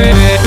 baby